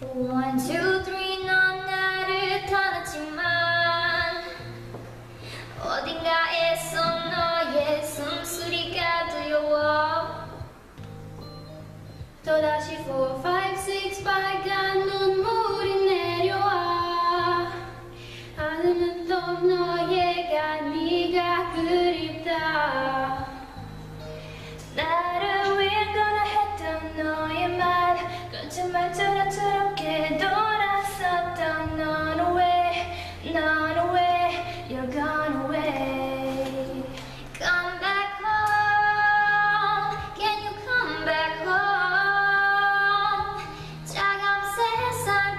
One, two, three, 넌 나를 또다시 four, f i v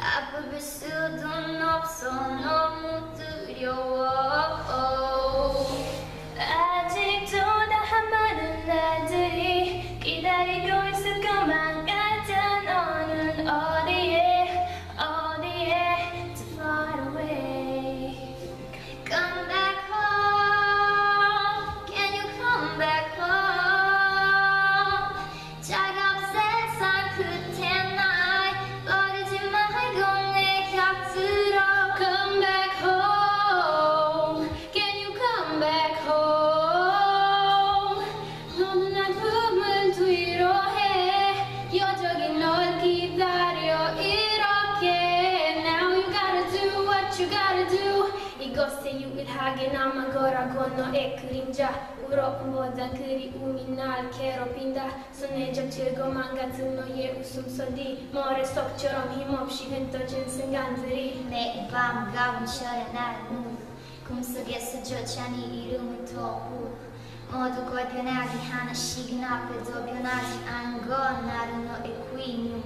Ab bist du elő, igazéjú világén amagora gonno e kürinja, Európa modan küri uminál kero pinda, szonéja csirgo manga cunno je usum szodi, more szokcsorom himop sihento csinszön ganzeri. Me vám gavun saranál nu, kum szögesz a gyocsani irumú topu, Modu godionari hana shigna pedobionari angon naruno equinu.